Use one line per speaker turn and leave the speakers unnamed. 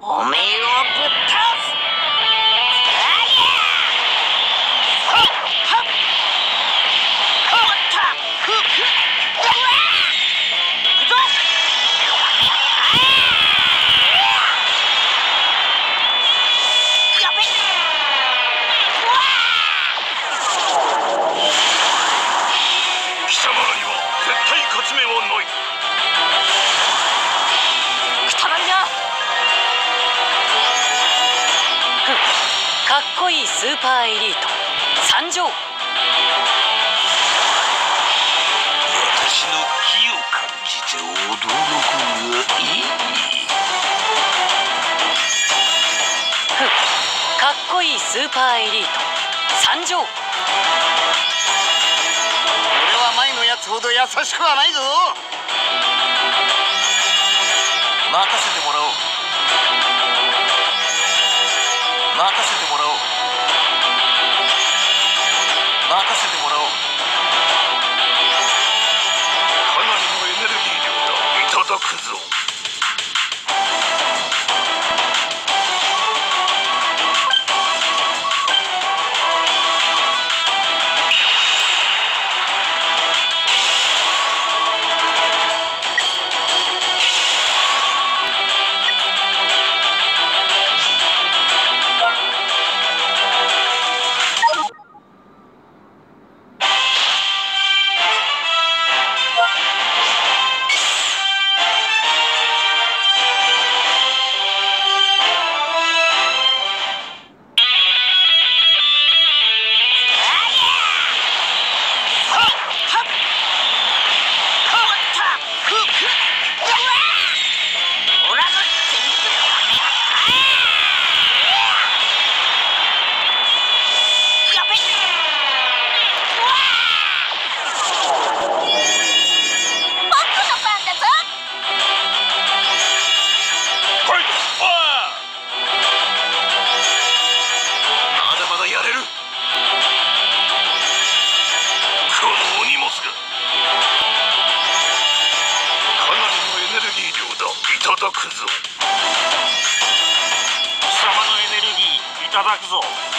お
めえをぶっ倒す
貴様らには絶対勝ち目はない
スーパーエリート。参上。私
の気を感じて驚くがいい。
ふんかっこいいスーパーエリート。参上。俺
は前のやつほど優しくはないぞ。
任せてもらおう。任せてもらおう。
ぞ貴
様のエネルギーいただくぞ。